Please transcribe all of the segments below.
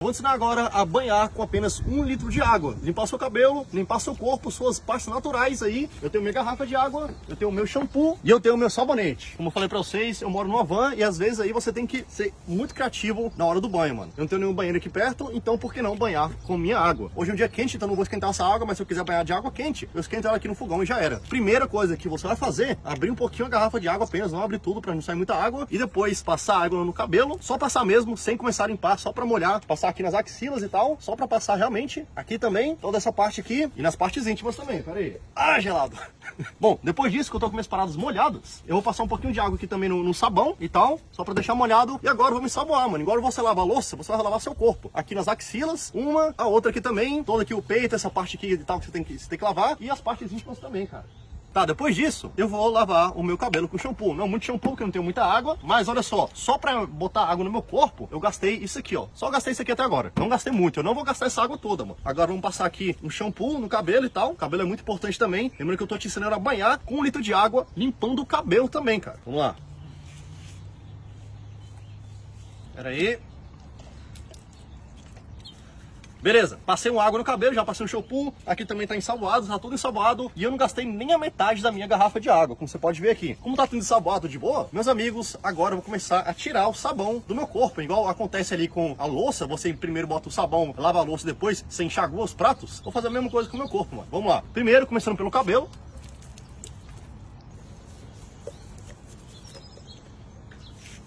Vou ensinar agora a banhar com apenas um litro de água. Limpar seu cabelo, limpar seu corpo, suas partes naturais aí. Eu tenho minha garrafa de água, eu tenho o meu shampoo e eu tenho o meu sabonete. Como eu falei pra vocês, eu moro numa van e às vezes aí você tem que ser muito criativo na hora do banho, mano. Eu não tenho nenhum banheiro aqui perto, então por que não banhar com minha água? Hoje é um dia quente, então não vou esquentar essa água, mas se eu quiser banhar de água quente, eu esquento ela aqui no fogão e já era. Primeira coisa que você vai fazer, abrir um pouquinho a garrafa de água apenas, não abrir tudo pra não sair muita água. E depois passar água no cabelo, só passar mesmo, sem começar a limpar, só pra molhar, passar aqui nas axilas e tal, só pra passar realmente aqui também, toda essa parte aqui e nas partes íntimas também, pera aí. Ah, gelado! Bom, depois disso que eu tô com minhas paradas molhadas, eu vou passar um pouquinho de água aqui também no, no sabão e tal, só pra deixar molhado. E agora eu vou me saboar, mano. Igual você lava a louça, você vai lavar seu corpo. Aqui nas axilas, uma, a outra aqui também, toda aqui o peito, essa parte aqui e tal que você tem que, você tem que lavar, e as partes íntimas também, cara. Tá, depois disso, eu vou lavar o meu cabelo com shampoo. Não muito shampoo, porque eu não tenho muita água. Mas olha só, só pra botar água no meu corpo, eu gastei isso aqui, ó. Só gastei isso aqui até agora. Não gastei muito, eu não vou gastar essa água toda, mano. Agora vamos passar aqui um shampoo no cabelo e tal. O cabelo é muito importante também. Lembrando que eu tô te ensinando a banhar com um litro de água, limpando o cabelo também, cara. Vamos lá. Pera aí. Beleza, passei uma água no cabelo, já passei um shampoo, aqui também tá ensaboado, tá tudo ensaboado e eu não gastei nem a metade da minha garrafa de água, como você pode ver aqui. Como tá tudo ensaboado de boa, meus amigos, agora eu vou começar a tirar o sabão do meu corpo, igual acontece ali com a louça, você primeiro bota o sabão, lava a louça depois, você enxagua os pratos, vou fazer a mesma coisa com o meu corpo, mano. Vamos lá, primeiro começando pelo cabelo,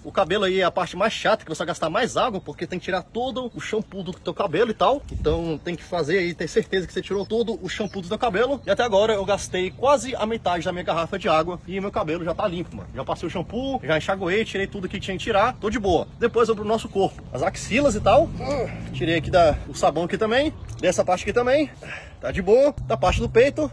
O cabelo aí é a parte mais chata, que você vai gastar mais água, porque tem que tirar todo o shampoo do teu cabelo e tal. Então tem que fazer aí, ter certeza que você tirou todo o shampoo do teu cabelo. E até agora eu gastei quase a metade da minha garrafa de água e meu cabelo já tá limpo, mano. Já passei o shampoo, já enxaguei, tirei tudo que tinha que tirar, tô de boa. Depois eu pro nosso corpo, as axilas e tal. Tirei aqui da, o sabão aqui também, dessa parte aqui também. Tá de boa. Da parte do peito,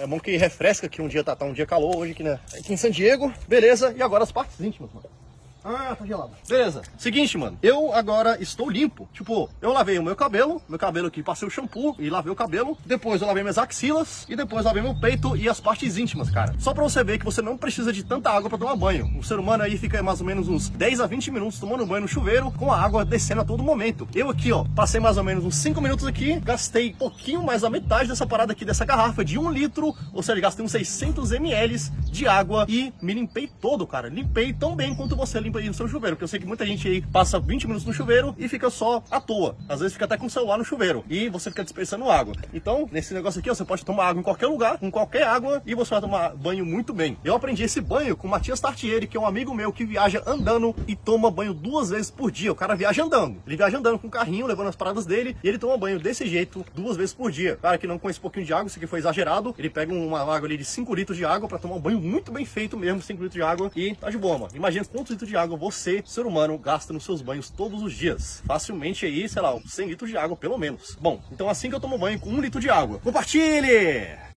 é bom que refresca que um dia tá, tá um dia calor hoje aqui, né? Aqui em San Diego. Beleza, e agora as partes íntimas, mano. Ah, tá gelado. Beleza. Seguinte, mano. Eu agora estou limpo. Tipo, eu lavei o meu cabelo. Meu cabelo aqui, passei o shampoo e lavei o cabelo. Depois eu lavei minhas axilas. E depois lavei meu peito e as partes íntimas, cara. Só pra você ver que você não precisa de tanta água pra tomar banho. O ser humano aí fica mais ou menos uns 10 a 20 minutos tomando banho no chuveiro com a água descendo a todo momento. Eu aqui, ó, passei mais ou menos uns 5 minutos aqui. Gastei pouquinho mais da metade dessa parada aqui, dessa garrafa de 1 litro. Ou seja, gastei uns 600 ml de água e me limpei todo, cara. Limpei tão bem quanto você limpa aí no seu chuveiro, porque eu sei que muita gente aí passa 20 minutos no chuveiro e fica só à toa. Às vezes fica até com o celular no chuveiro e você fica dispersando água. Então, nesse negócio aqui, ó, você pode tomar água em qualquer lugar, com qualquer água e você vai tomar banho muito bem. Eu aprendi esse banho com o Matias Tartieri, que é um amigo meu que viaja andando e toma banho duas vezes por dia. O cara viaja andando. Ele viaja andando com o carrinho, levando as paradas dele e ele toma banho desse jeito duas vezes por dia. Cara que não conhece pouquinho de água, isso aqui foi exagerado. Ele pega uma água ali de 5 litros de água para tomar um banho muito bem feito mesmo, 5 litros de água e tá de boa, mano. Imagina quantos litros de água você, ser humano, gasta nos seus banhos todos os dias. Facilmente aí, sei lá, 100 litros de água pelo menos. Bom, então assim que eu tomo banho com um litro de água. Compartilhe!